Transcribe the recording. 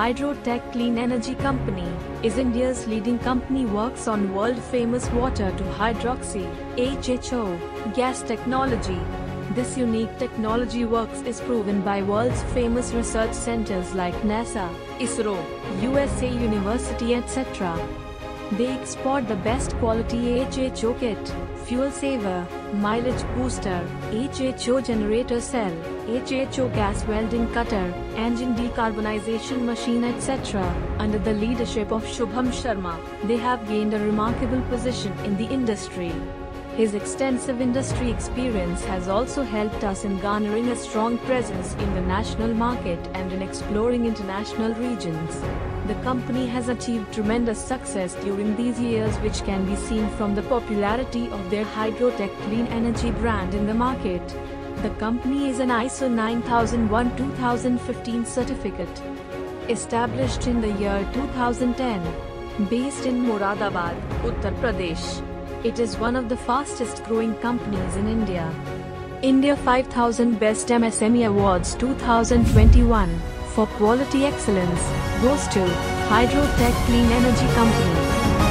Hydrotech Clean Energy Company is India's leading company works on world-famous water to hydroxy HHO gas technology. This unique technology works is proven by world's famous research centers like NASA, ISRO, USA University etc. They export the best quality HHO kit, fuel saver, mileage booster, HHO generator cell, HHO gas welding cutter, engine decarbonization machine etc. Under the leadership of Shubham Sharma, they have gained a remarkable position in the industry. His extensive industry experience has also helped us in garnering a strong presence in the national market and in exploring international regions. The company has achieved tremendous success during these years which can be seen from the popularity of their Hydrotech Clean Energy brand in the market. The company is an ISO 9001-2015 certificate. Established in the year 2010. Based in Moradabad, Uttar Pradesh. It is one of the fastest growing companies in India. India 5000 Best MSME Awards 2021 for quality excellence goes to Hydrotech Clean Energy Company.